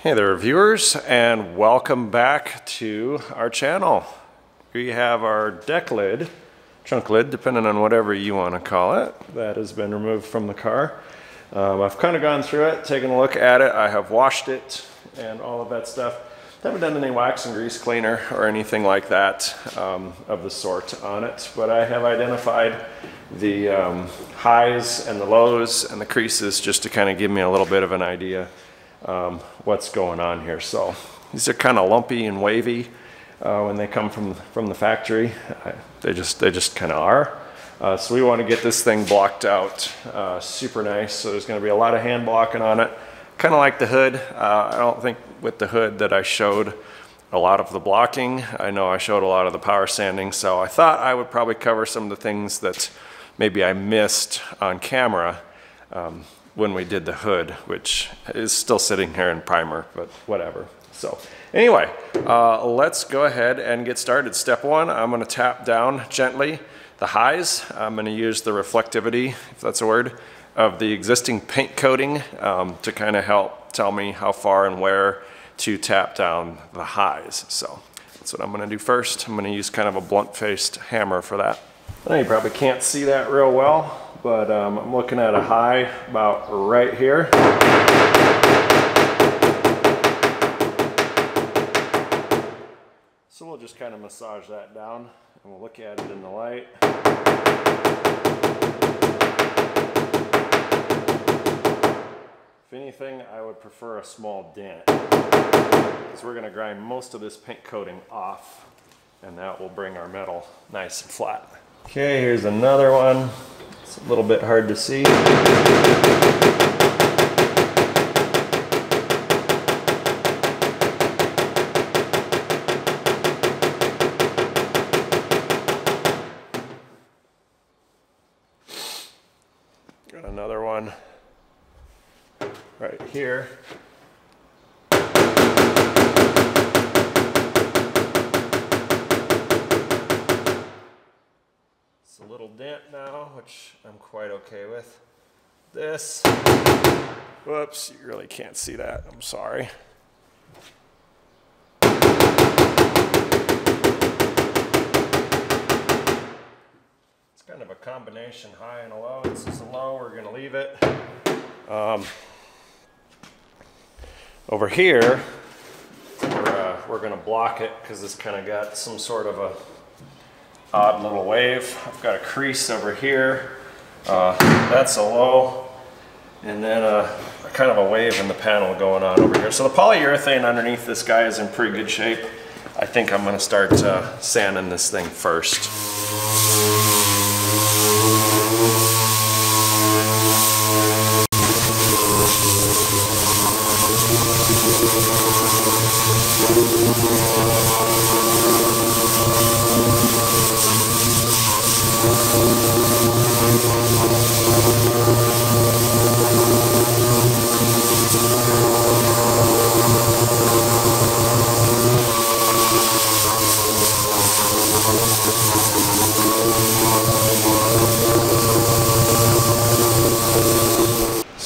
Hey there viewers and welcome back to our channel. We have our deck lid, trunk lid, depending on whatever you want to call it, that has been removed from the car. Um, I've kind of gone through it, taken a look at it, I have washed it and all of that stuff. Haven't done any wax and grease cleaner or anything like that um, of the sort on it, but I have identified the um, highs and the lows and the creases just to kind of give me a little bit of an idea um, what's going on here. So these are kind of lumpy and wavy uh, when they come from, from the factory. I, they just, they just kind of are. Uh, so we want to get this thing blocked out uh, super nice. So there's going to be a lot of hand blocking on it. Kind of like the hood. Uh, I don't think with the hood that I showed a lot of the blocking. I know I showed a lot of the power sanding. So I thought I would probably cover some of the things that maybe I missed on camera. Um, when we did the hood, which is still sitting here in primer, but whatever. So anyway, uh, let's go ahead and get started. Step one, I'm gonna tap down gently the highs. I'm gonna use the reflectivity, if that's a word, of the existing paint coating um, to kind of help tell me how far and where to tap down the highs. So that's what I'm gonna do first. I'm gonna use kind of a blunt-faced hammer for that. Now you probably can't see that real well, but um, I'm looking at a high about right here. So we'll just kind of massage that down and we'll look at it in the light. If anything, I would prefer a small dent. Because we're gonna grind most of this paint coating off and that will bring our metal nice and flat. Okay, here's another one. It's a little bit hard to see. Got another one right here. It's a little dent now, which I'm quite okay with. This, whoops, you really can't see that, I'm sorry. It's kind of a combination high and low. This is a low, we're gonna leave it. Um, over here, we're, uh, we're gonna block it because it's kind of got some sort of a odd little wave. I've got a crease over here. Uh, that's a low. And then a, a, kind of a wave in the panel going on over here. So the polyurethane underneath this guy is in pretty good shape. I think I'm gonna start uh, sanding this thing first.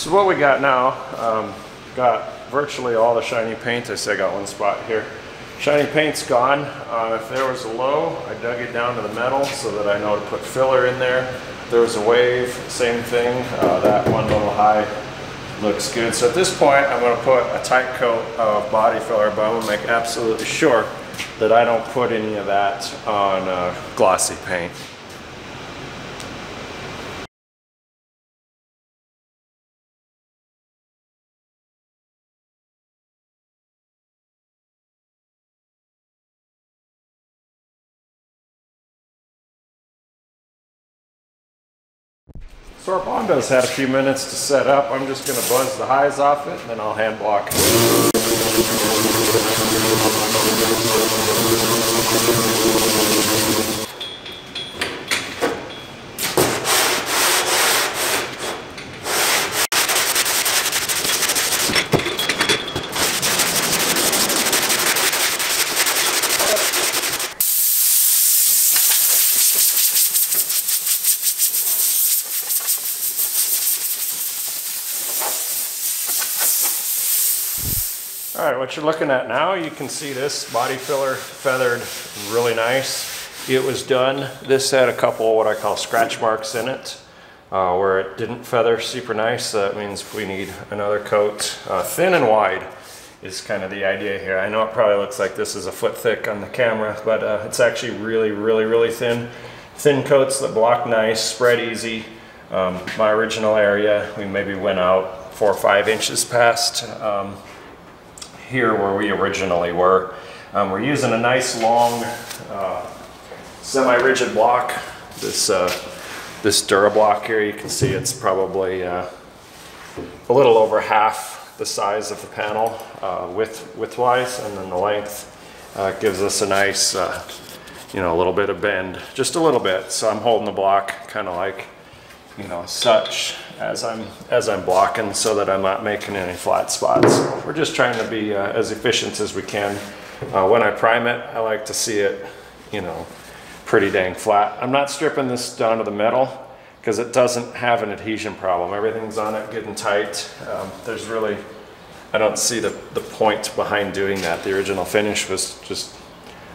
So what we got now, um, got virtually all the shiny paint. I say I got one spot here. Shiny paint's gone. Uh, if there was a low, I dug it down to the metal so that I know to put filler in there. If there was a wave, same thing. Uh, that one little high looks good. So at this point, I'm gonna put a tight coat of body filler, but I'm gonna make absolutely sure that I don't put any of that on uh, glossy paint. So our Bondo's had a few minutes to set up. I'm just going to buzz the highs off it, and then I'll hand block. What you're looking at now, you can see this body filler feathered really nice. It was done, this had a couple what I call scratch marks in it uh, where it didn't feather super nice. That means we need another coat. Uh, thin and wide is kind of the idea here. I know it probably looks like this is a foot thick on the camera, but uh, it's actually really, really, really thin. Thin coats that block nice, spread easy. Um, my original area, we maybe went out four or five inches past um, here where we originally were. Um, we're using a nice long uh, semi-rigid block. This uh, this Durablock here, you can see it's probably uh, a little over half the size of the panel uh, width widthwise, and then the length uh, gives us a nice, uh, you know, a little bit of bend, just a little bit. So I'm holding the block kind of like, you know, such as I'm as I'm blocking, so that I'm not making any flat spots. We're just trying to be uh, as efficient as we can. Uh, when I prime it, I like to see it, you know, pretty dang flat. I'm not stripping this down to the metal because it doesn't have an adhesion problem. Everything's on it getting tight. Um, there's really, I don't see the, the point behind doing that. The original finish was just,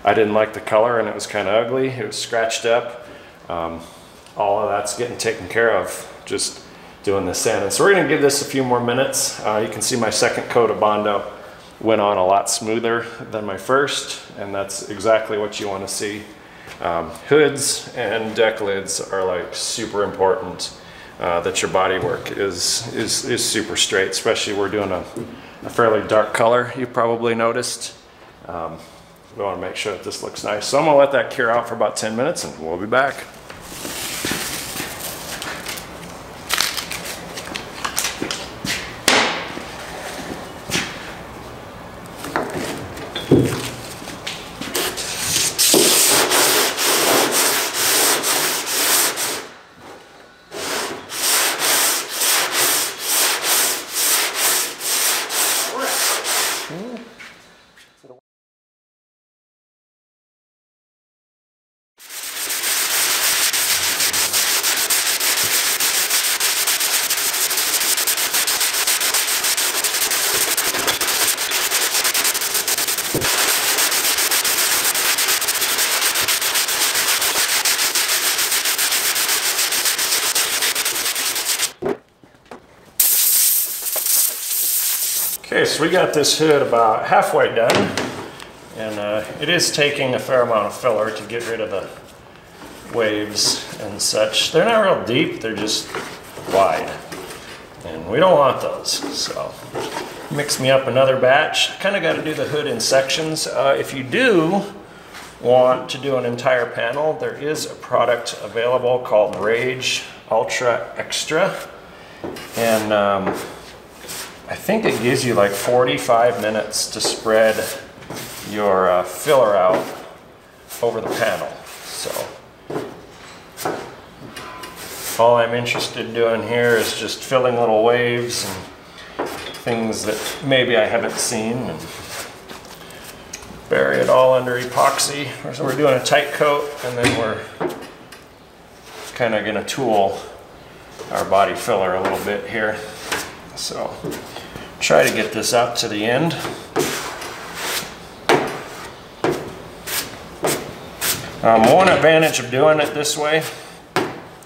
I didn't like the color and it was kind of ugly. It was scratched up. Um, all of that's getting taken care of just doing the And So we're gonna give this a few more minutes. Uh, you can see my second coat of Bondo went on a lot smoother than my first, and that's exactly what you wanna see. Um, hoods and deck lids are like super important uh, that your body work is, is, is super straight, especially we're doing a, a fairly dark color, you probably noticed. Um, we wanna make sure that this looks nice. So I'm gonna let that cure out for about 10 minutes and we'll be back. So we got this hood about halfway done, and uh, it is taking a fair amount of filler to get rid of the waves and such. They're not real deep, they're just wide, and we don't want those, so mix me up another batch. Kind of got to do the hood in sections. Uh, if you do want to do an entire panel, there is a product available called Rage Ultra Extra, and um, I think it gives you like 45 minutes to spread your uh, filler out over the panel. So all I'm interested in doing here is just filling little waves and things that maybe I haven't seen and bury it all under epoxy. So we're doing a tight coat and then we're kind of gonna tool our body filler a little bit here. So try to get this out to the end. Um, one advantage of doing it this way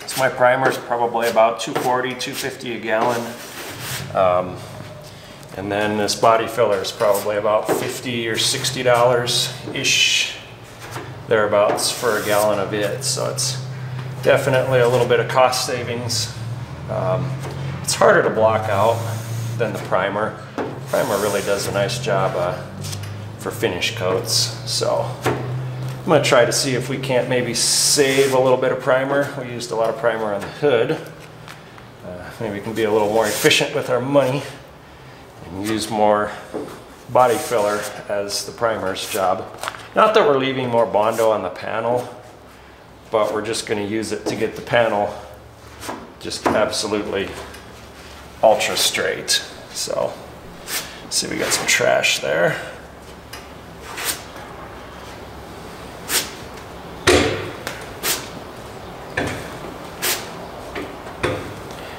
is my primer is probably about 240, 250 a gallon. Um, and then this body filler is probably about 50 or 60 dollars ish thereabouts for a gallon of it. So it's definitely a little bit of cost savings. Um, harder to block out than the primer. Primer really does a nice job uh, for finish coats. So I'm gonna try to see if we can't maybe save a little bit of primer. We used a lot of primer on the hood. Uh, maybe we can be a little more efficient with our money and use more body filler as the primer's job. Not that we're leaving more Bondo on the panel, but we're just gonna use it to get the panel just absolutely ultra straight. So, see, we got some trash there.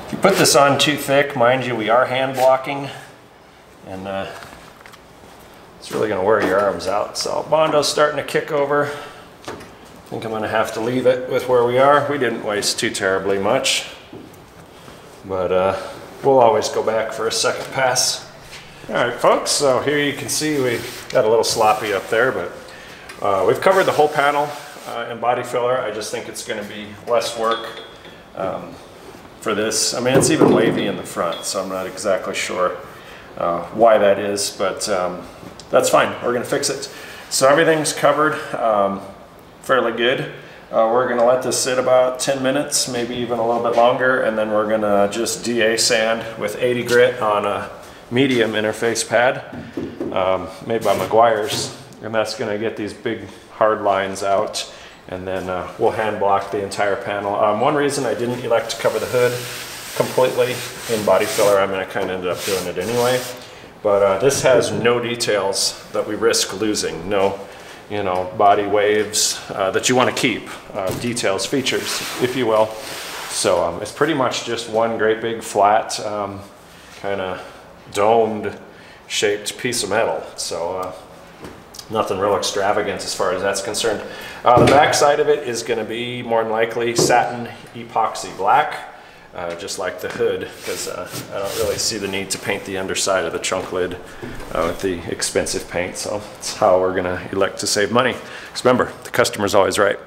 If you put this on too thick, mind you, we are hand blocking, and uh, it's really gonna wear your arms out. So Bondo's starting to kick over. I think I'm gonna have to leave it with where we are. We didn't waste too terribly much, but uh, we'll always go back for a second pass. All right, folks, so here you can see we got a little sloppy up there, but uh, we've covered the whole panel uh, in body filler. I just think it's gonna be less work um, for this. I mean, it's even wavy in the front, so I'm not exactly sure uh, why that is, but um, that's fine. We're gonna fix it. So everything's covered um, fairly good. Uh, we're gonna let this sit about 10 minutes, maybe even a little bit longer, and then we're gonna just DA sand with 80 grit on a medium interface pad um, made by Meguiar's, and that's gonna get these big hard lines out, and then uh, we'll hand block the entire panel. Um, one reason I didn't elect to cover the hood completely in body filler, I mean I kind of ended up doing it anyway, but uh, this has no details that we risk losing, no you know, body waves uh, that you want to keep, uh, details, features, if you will. So um, it's pretty much just one great big flat um, kind of domed shaped piece of metal. So uh, nothing real extravagant as far as that's concerned. Uh, the back side of it is going to be more than likely satin epoxy black. Uh, just like the hood, because uh, I don't really see the need to paint the underside of the trunk lid uh, with the expensive paint. So that's how we're going to elect to save money. Because remember, the customer's always right.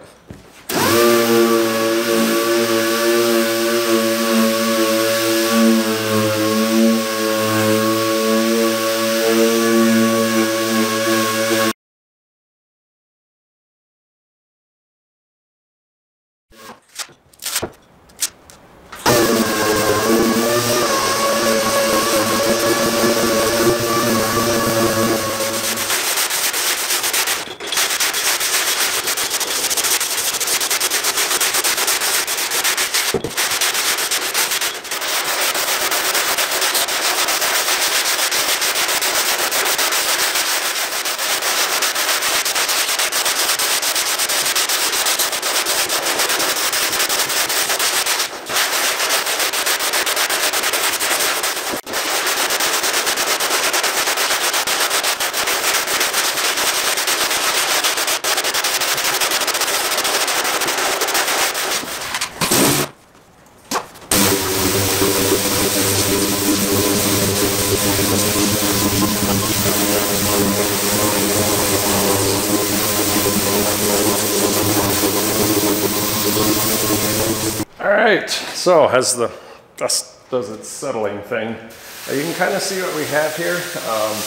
All right, so as the dust does its settling thing, uh, you can kind of see what we have here. Um,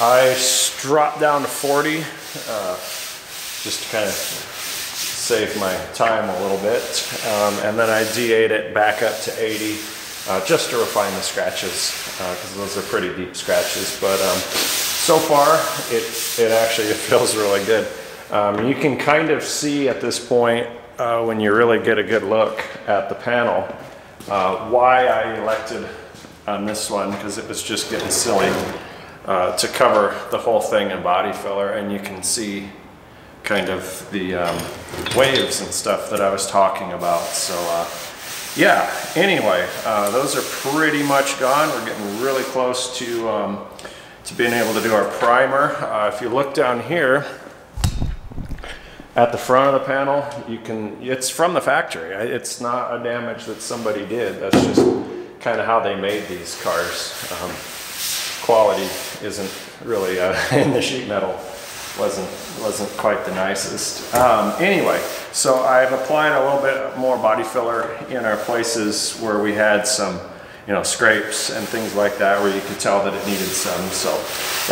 I dropped down to 40 uh, just to kind of save my time a little bit. Um, and then I DA'd it back up to 80 uh, just to refine the scratches because uh, those are pretty deep scratches. But um, so far, it, it actually feels really good. Um, you can kind of see at this point uh, when you really get a good look at the panel uh, why I elected on this one because it was just getting silly uh, to cover the whole thing in body filler and you can see kind of the um, waves and stuff that I was talking about. So uh, yeah, anyway, uh, those are pretty much gone. We're getting really close to, um, to being able to do our primer. Uh, if you look down here, at the front of the panel, you can, it's from the factory. It's not a damage that somebody did. That's just kind of how they made these cars. Um, quality isn't really, uh, in the sheet metal, wasn't, wasn't quite the nicest. Um, anyway, so I've applied a little bit more body filler in our places where we had some you know, scrapes and things like that where you could tell that it needed some. So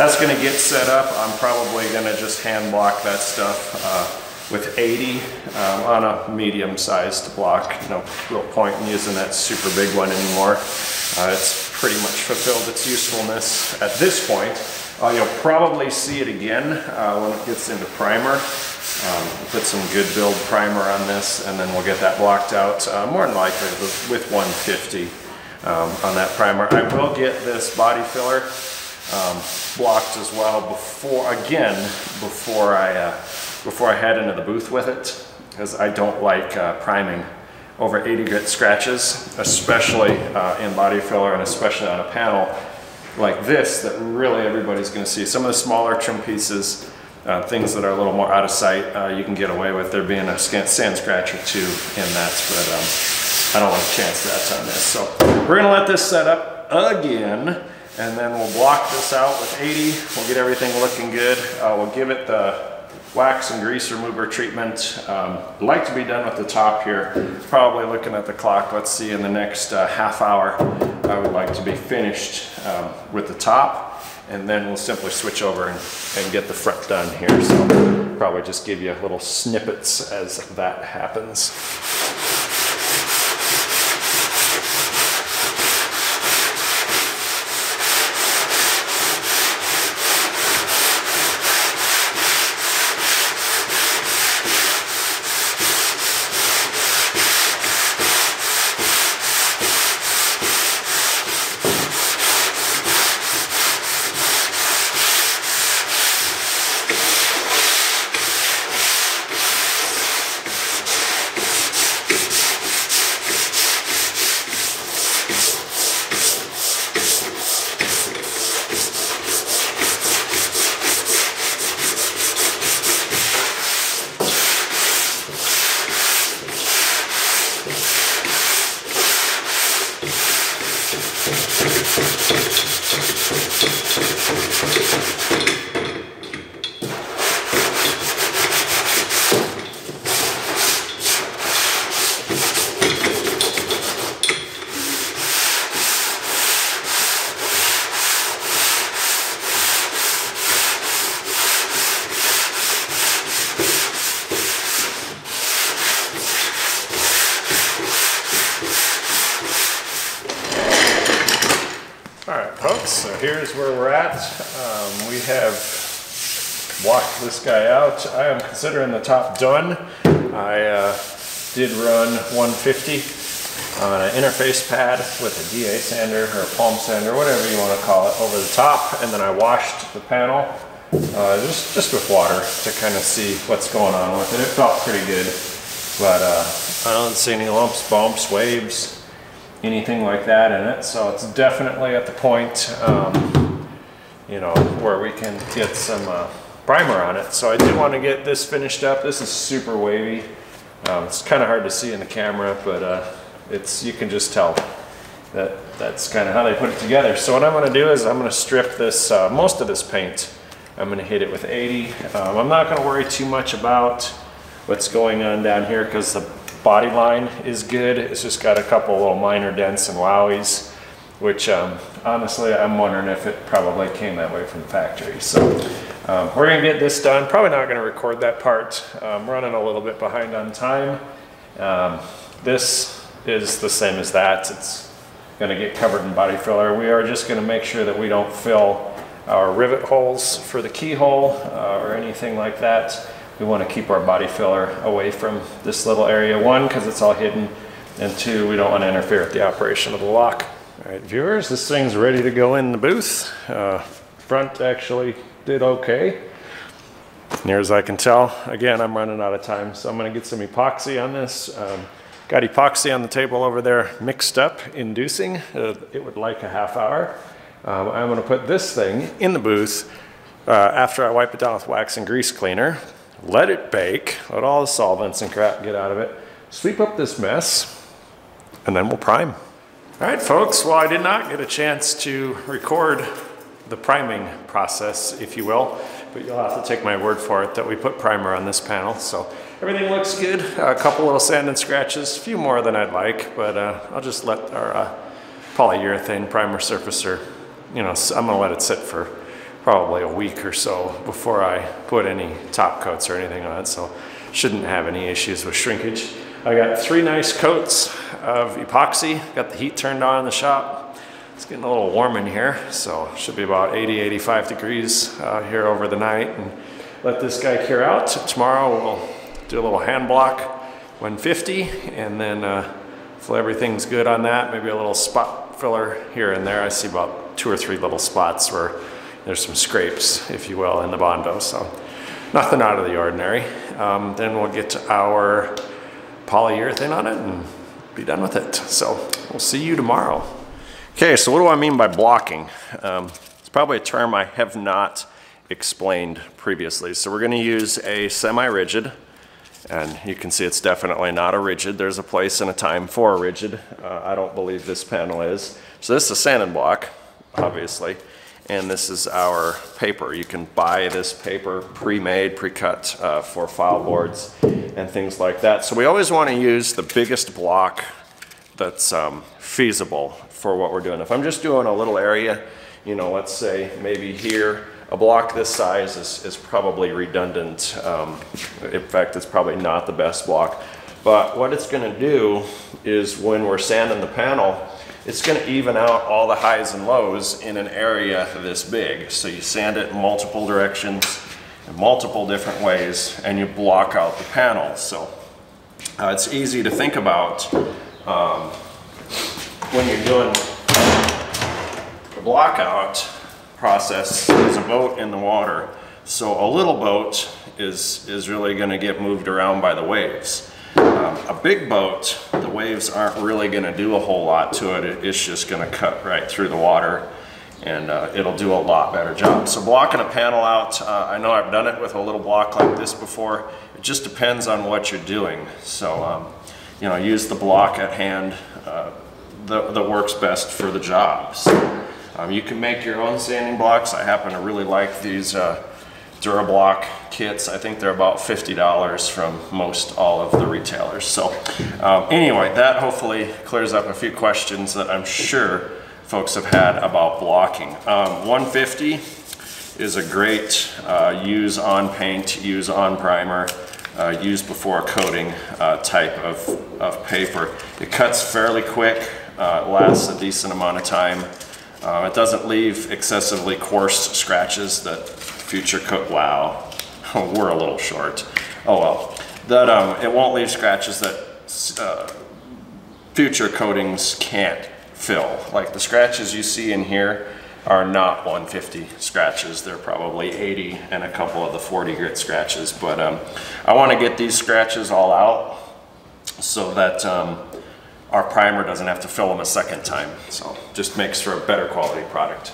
that's gonna get set up. I'm probably gonna just hand block that stuff. Uh, with 80 um, on a medium-sized block. No real point in using that super big one anymore. Uh, it's pretty much fulfilled its usefulness at this point. Uh, you'll probably see it again uh, when it gets into primer. Um, put some good build primer on this and then we'll get that blocked out uh, more than likely with 150 um, on that primer. I will get this body filler um, blocked as well before, again, before I uh, before I head into the booth with it because I don't like uh, priming over 80 grit scratches, especially uh, in body filler and especially on a panel like this that really everybody's gonna see. Some of the smaller trim pieces, uh, things that are a little more out of sight, uh, you can get away with there being a sand scratch or two in that, but um, I don't want to chance that on this. So we're gonna let this set up again, and then we'll block this out with 80. We'll get everything looking good. Uh, we'll give it the wax and grease remover treatment. Um, like to be done with the top here. Probably looking at the clock, let's see, in the next uh, half hour, I would like to be finished um, with the top. And then we'll simply switch over and, and get the front done here. So probably just give you little snippets as that happens. So here's where we're at. Um, we have walked this guy I am considering the top done. I uh, did run 150 on an interface pad with a DA sander or a palm sander, whatever you want to call it, over the top. And then I washed the panel uh, just, just with water to kind of see what's going on with it. It felt pretty good, but uh, I don't see any lumps, bumps, waves, anything like that in it. So it's definitely at the point, um, you know, where we can get some uh, primer on it. So I do want to get this finished up. This is super wavy. Um, it's kind of hard to see in the camera, but uh, it's you can just tell that that's kind of how they put it together. So what I'm going to do is I'm going to strip this, uh, most of this paint. I'm going to hit it with 80. Um, I'm not going to worry too much about what's going on down here because the body line is good. It's just got a couple little minor dents and wowies, which um, honestly, I'm wondering if it probably came that way from the factory. So um, we're gonna get this done. Probably not gonna record that part. I'm running a little bit behind on time. Um, this is the same as that. It's gonna get covered in body filler. We are just gonna make sure that we don't fill our rivet holes for the keyhole uh, or anything like that we want to keep our body filler away from this little area. One, because it's all hidden, and two, we don't want to interfere with the operation of the lock. All right, viewers, this thing's ready to go in the booth. Uh, front actually did okay. Near as I can tell, again, I'm running out of time, so I'm gonna get some epoxy on this. Um, got epoxy on the table over there mixed up, inducing. Uh, it would like a half hour. Um, I'm gonna put this thing in the booth uh, after I wipe it down with wax and grease cleaner let it bake, let all the solvents and crap get out of it, sweep up this mess, and then we'll prime. All right, folks, well, I did not get a chance to record the priming process, if you will, but you'll have to take my word for it that we put primer on this panel. So everything looks good. A couple little sand and scratches, a few more than I'd like, but uh, I'll just let our uh, polyurethane primer surfacer, you know, I'm gonna let it sit for probably a week or so before I put any top coats or anything on it, so shouldn't have any issues with shrinkage. I got three nice coats of epoxy, got the heat turned on in the shop. It's getting a little warm in here, so should be about 80, 85 degrees uh, here over the night. And let this guy cure out. Tomorrow we'll do a little hand block 150, and then uh, if everything's good on that, maybe a little spot filler here and there. I see about two or three little spots where there's some scrapes, if you will, in the Bondo. So nothing out of the ordinary. Um, then we'll get to our polyurethane on it and be done with it. So we'll see you tomorrow. Okay, so what do I mean by blocking? Um, it's probably a term I have not explained previously. So we're gonna use a semi-rigid, and you can see it's definitely not a rigid. There's a place and a time for a rigid. Uh, I don't believe this panel is. So this is a sanding block, obviously, and this is our paper. You can buy this paper pre-made, pre-cut uh, for file boards and things like that. So we always wanna use the biggest block that's um, feasible for what we're doing. If I'm just doing a little area, you know, let's say maybe here, a block this size is, is probably redundant. Um, in fact, it's probably not the best block. But what it's gonna do is when we're sanding the panel, it's gonna even out all the highs and lows in an area this big. So you sand it in multiple directions, in multiple different ways, and you block out the panel. So uh, it's easy to think about um, when you're doing the block out process is a boat in the water. So a little boat is, is really gonna get moved around by the waves. Um, a big boat, the waves aren't really gonna do a whole lot to it. It's just gonna cut right through the water and uh, it'll do a lot better job. So blocking a panel out, uh, I know I've done it with a little block like this before. It just depends on what you're doing. So, um, you know, use the block at hand uh, that, that works best for the job. So, um, you can make your own sanding blocks. I happen to really like these uh, DuraBlock kits. I think they're about $50 from most all of the retailers. So um, anyway, that hopefully clears up a few questions that I'm sure folks have had about blocking. Um, 150 is a great uh, use on paint, use on primer, uh, use before coating uh, type of, of paper. It cuts fairly quick, uh, lasts a decent amount of time. Uh, it doesn't leave excessively coarse scratches that future coat, wow, we're a little short. Oh well. That um, it won't leave scratches that uh, future coatings can't fill. Like the scratches you see in here are not 150 scratches. They're probably 80 and a couple of the 40 grit scratches. But um, I want to get these scratches all out so that um, our primer doesn't have to fill them a second time. So just makes for a better quality product.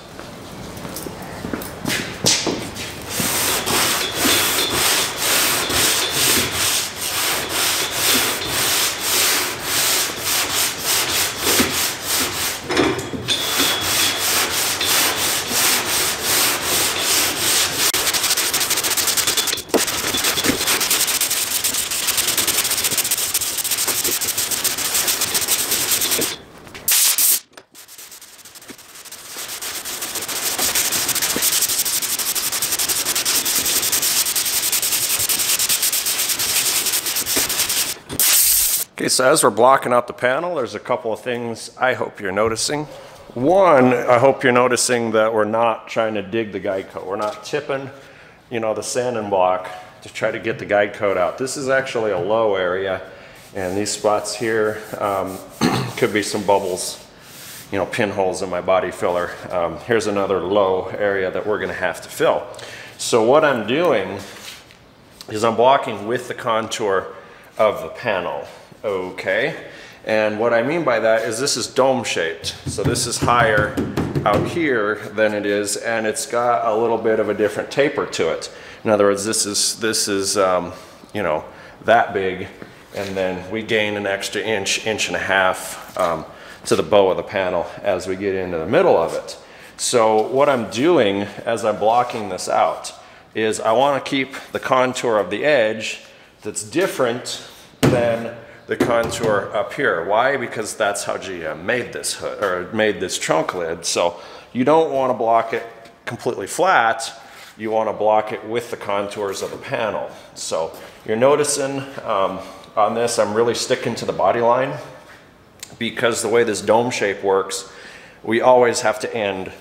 Okay, so as we're blocking out the panel, there's a couple of things I hope you're noticing. One, I hope you're noticing that we're not trying to dig the guide coat. We're not tipping, you know, the sanding block to try to get the guide coat out. This is actually a low area, and these spots here um, could be some bubbles, you know, pinholes in my body filler. Um, here's another low area that we're gonna have to fill. So what I'm doing is I'm blocking with the contour of the panel. Okay. And what I mean by that is this is dome shaped. So this is higher out here than it is, and it's got a little bit of a different taper to it. In other words, this is, this is um, you know, that big, and then we gain an extra inch, inch and a half um, to the bow of the panel as we get into the middle of it. So what I'm doing as I'm blocking this out is I want to keep the contour of the edge that's different than the contour up here. Why? Because that's how GM made this hood or made this trunk lid. So you don't want to block it completely flat. You want to block it with the contours of the panel. So you're noticing um, on this, I'm really sticking to the body line because the way this dome shape works, we always have to end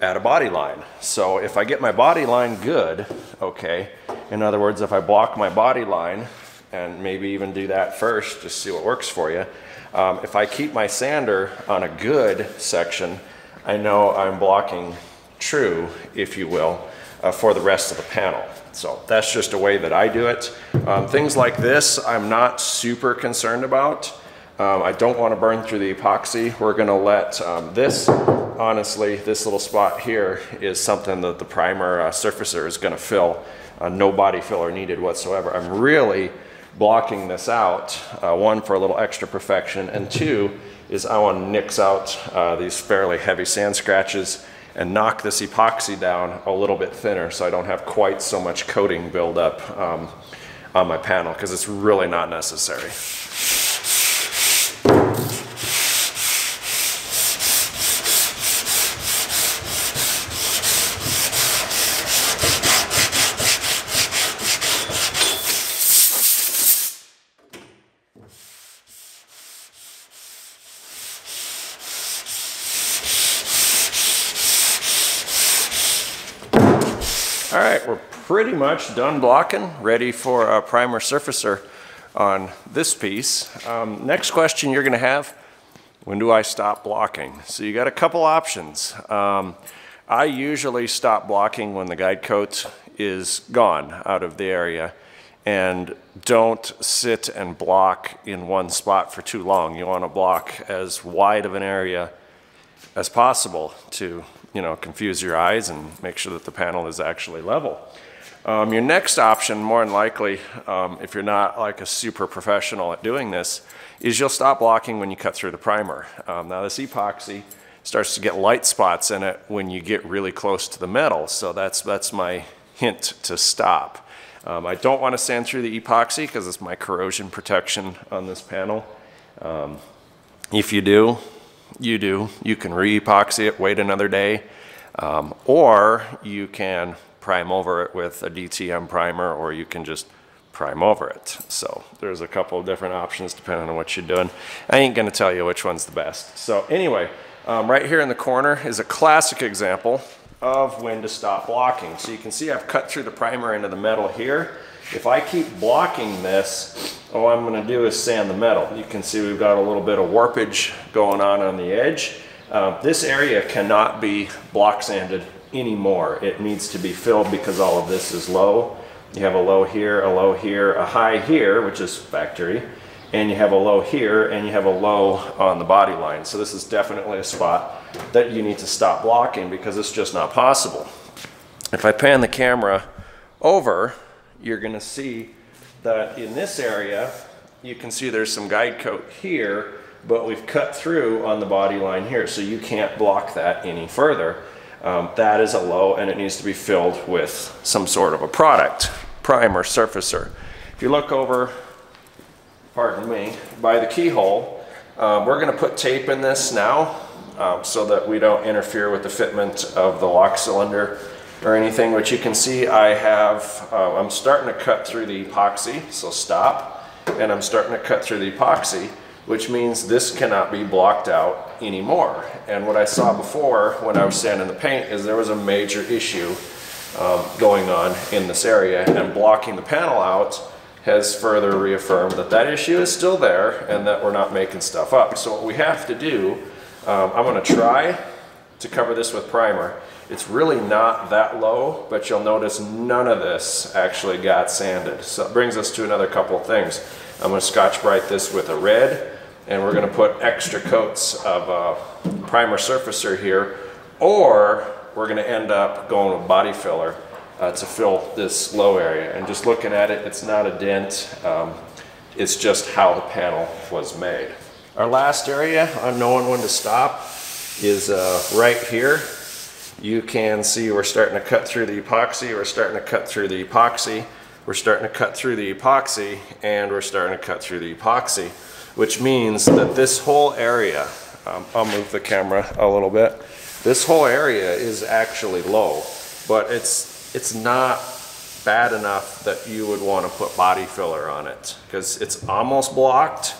at a body line. So if I get my body line good, okay, in other words, if I block my body line and maybe even do that first, just see what works for you. Um, if I keep my sander on a good section, I know I'm blocking true, if you will, uh, for the rest of the panel. So that's just a way that I do it. Um, things like this, I'm not super concerned about. Um, I don't want to burn through the epoxy. We're going to let um, this, honestly, this little spot here is something that the primer uh, surfacer is going to fill. Uh, no body filler needed whatsoever. I'm really blocking this out, uh, one for a little extra perfection, and two is I want to nix out uh, these fairly heavy sand scratches and knock this epoxy down a little bit thinner so I don't have quite so much coating buildup um, on my panel because it's really not necessary. All right, we're pretty much done blocking, ready for a primer surfacer on this piece. Um, next question you're gonna have, when do I stop blocking? So you got a couple options. Um, I usually stop blocking when the guide coat is gone out of the area and don't sit and block in one spot for too long. You wanna block as wide of an area as possible to you know, confuse your eyes and make sure that the panel is actually level. Um, your next option, more than likely, um, if you're not like a super professional at doing this, is you'll stop blocking when you cut through the primer. Um, now this epoxy starts to get light spots in it when you get really close to the metal, so that's, that's my hint to stop. Um, I don't want to sand through the epoxy because it's my corrosion protection on this panel. Um, if you do, you do. You can re-epoxy it, wait another day, um, or you can prime over it with a DTM primer, or you can just prime over it. So there's a couple of different options depending on what you're doing. I ain't gonna tell you which one's the best. So anyway, um, right here in the corner is a classic example of when to stop blocking. So you can see I've cut through the primer into the metal here. If I keep blocking this, all I'm to do is sand the metal. You can see we've got a little bit of warpage going on on the edge. Uh, this area cannot be block sanded anymore. It needs to be filled because all of this is low. You have a low here, a low here, a high here, which is factory, and you have a low here, and you have a low on the body line. So this is definitely a spot that you need to stop blocking because it's just not possible. If I pan the camera over, you're going to see that in this area, you can see there's some guide coat here, but we've cut through on the body line here, so you can't block that any further. Um, that is a low and it needs to be filled with some sort of a product, primer, surfacer. If you look over, pardon me, by the keyhole, um, we're going to put tape in this now um, so that we don't interfere with the fitment of the lock cylinder or anything, but you can see I have, uh, I'm starting to cut through the epoxy, so stop, and I'm starting to cut through the epoxy, which means this cannot be blocked out anymore. And what I saw before when I was sanding the paint is there was a major issue um, going on in this area, and blocking the panel out has further reaffirmed that that issue is still there and that we're not making stuff up. So what we have to do, um, I'm gonna try to cover this with primer. It's really not that low, but you'll notice none of this actually got sanded. So it brings us to another couple things. I'm going to Scotch-Brite this with a red, and we're going to put extra coats of uh, primer surfacer here, or we're going to end up going with body filler uh, to fill this low area. And just looking at it, it's not a dent. Um, it's just how the panel was made. Our last area on knowing when to stop is uh, right here you can see we're starting to cut through the epoxy, we're starting to cut through the epoxy, we're starting to cut through the epoxy, and we're starting to cut through the epoxy, which means that this whole area, um, I'll move the camera a little bit, this whole area is actually low, but it's, it's not bad enough that you would want to put body filler on it because it's almost blocked,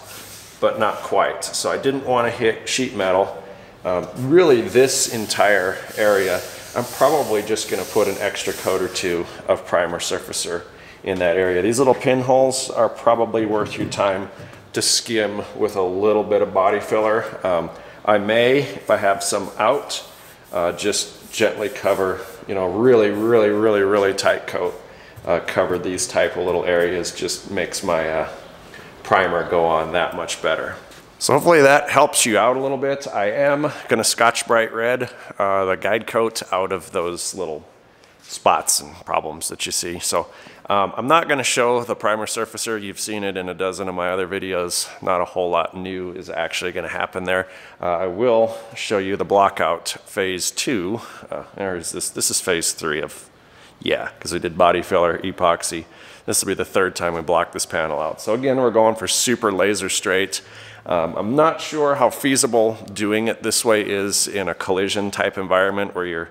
but not quite. So I didn't want to hit sheet metal um, really this entire area, I'm probably just gonna put an extra coat or two of primer surfacer in that area. These little pinholes are probably worth your time to skim with a little bit of body filler. Um, I may, if I have some out, uh, just gently cover, you know, really, really, really, really tight coat. Uh, cover these type of little areas just makes my uh, primer go on that much better. So hopefully that helps you out a little bit. I am gonna Scotch-Brite red uh, the guide coat out of those little spots and problems that you see. So um, I'm not gonna show the primer surfacer. You've seen it in a dozen of my other videos. Not a whole lot new is actually gonna happen there. Uh, I will show you the blockout phase two. Uh, this, this is phase three of, yeah, because we did body filler, epoxy. This will be the third time we block this panel out. So again, we're going for super laser straight. Um, I'm not sure how feasible doing it this way is in a collision type environment where you're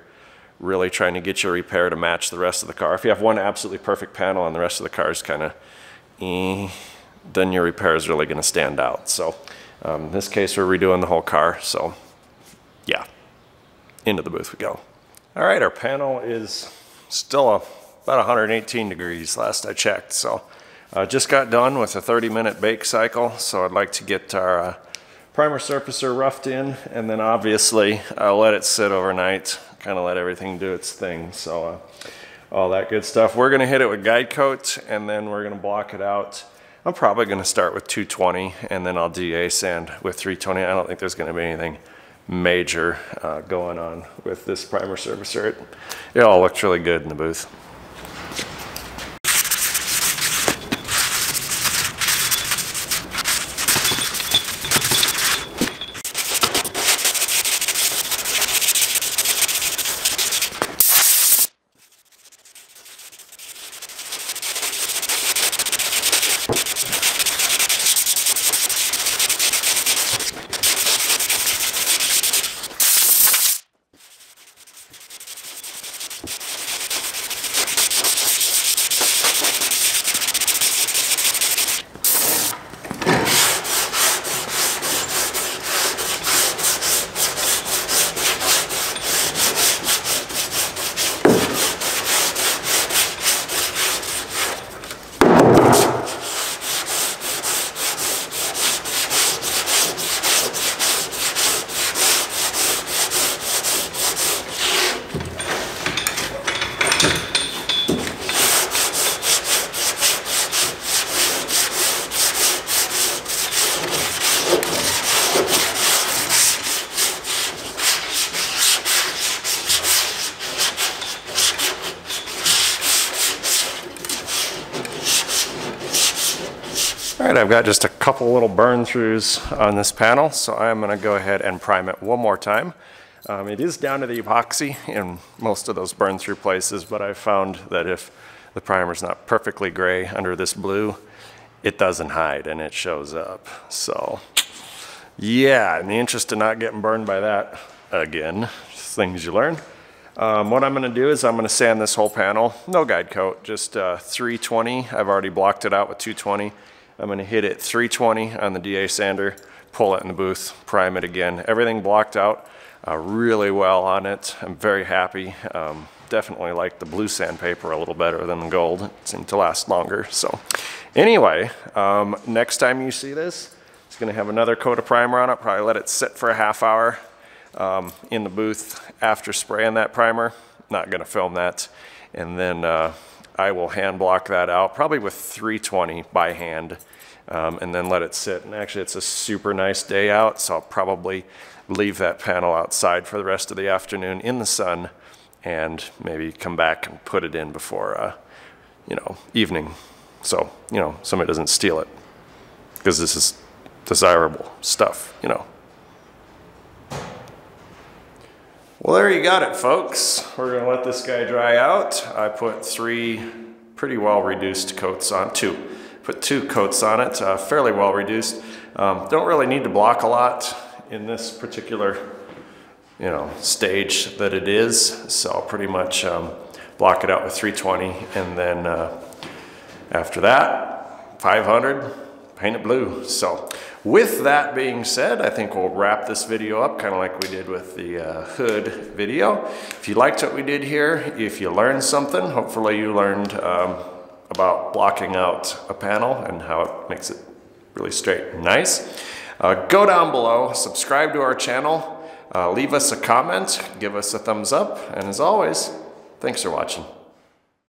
really trying to get your repair to match the rest of the car. If you have one absolutely perfect panel and the rest of the car is kind of eh, then your repair is really going to stand out. So um, in this case, we're redoing the whole car. So yeah, into the booth we go. All right, our panel is still a, about 118 degrees last I checked. So uh, just got done with a 30 minute bake cycle, so I'd like to get our uh, primer surfacer roughed in and then obviously I'll let it sit overnight, kind of let everything do its thing. So uh, all that good stuff. We're gonna hit it with guide coat and then we're gonna block it out. I'm probably gonna start with 220 and then I'll DA sand with 320. I don't think there's gonna be anything major uh, going on with this primer surfacer. It, it all looks really good in the booth. All right, I've got just a couple little burn throughs on this panel, so I'm gonna go ahead and prime it one more time. Um, it is down to the epoxy in most of those burn through places, but I found that if the primer's not perfectly gray under this blue, it doesn't hide and it shows up. So yeah, in the interest of not getting burned by that again, things you learn. Um, what I'm gonna do is I'm gonna sand this whole panel, no guide coat, just uh, 320. I've already blocked it out with 220. I'm gonna hit it 320 on the DA sander, pull it in the booth, prime it again. Everything blocked out uh, really well on it. I'm very happy. Um, definitely like the blue sandpaper a little better than the gold. It seemed to last longer. So anyway, um, next time you see this, it's gonna have another coat of primer on it. Probably let it sit for a half hour um, in the booth after spraying that primer. Not gonna film that. And then uh, I will hand block that out, probably with 320 by hand, um, and then let it sit. And actually, it's a super nice day out, so I'll probably leave that panel outside for the rest of the afternoon in the sun and maybe come back and put it in before, uh, you know, evening. So, you know, somebody doesn't steal it because this is desirable stuff, you know. Well, there you got it, folks. We're gonna let this guy dry out. I put three pretty well reduced coats on, two. Put two coats on it, uh, fairly well reduced. Um, don't really need to block a lot in this particular, you know, stage that it is. So I'll pretty much um, block it out with 320 and then uh, after that, 500, paint it blue. So with that being said, I think we'll wrap this video up kind of like we did with the uh, hood video. If you liked what we did here, if you learned something, hopefully you learned um, about blocking out a panel and how it makes it really straight and nice. Uh, go down below, subscribe to our channel, uh, leave us a comment, give us a thumbs up, and as always, thanks for watching.